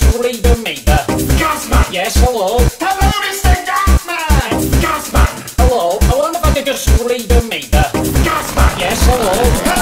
surely the maker. Gasman! Yes, hello? Hello, Mr. Gasman! Gasman! Hello, I wonder if I could just surely the maker. Gasman! Yes, hello? hello.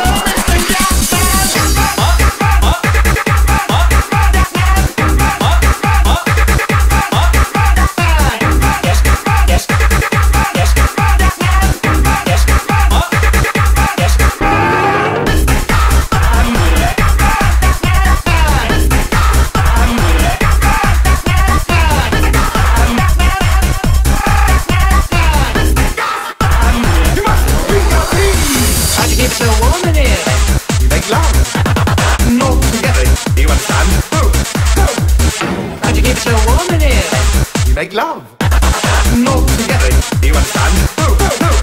How'd you keep so warm in here? We make love. Not together. Do you understand?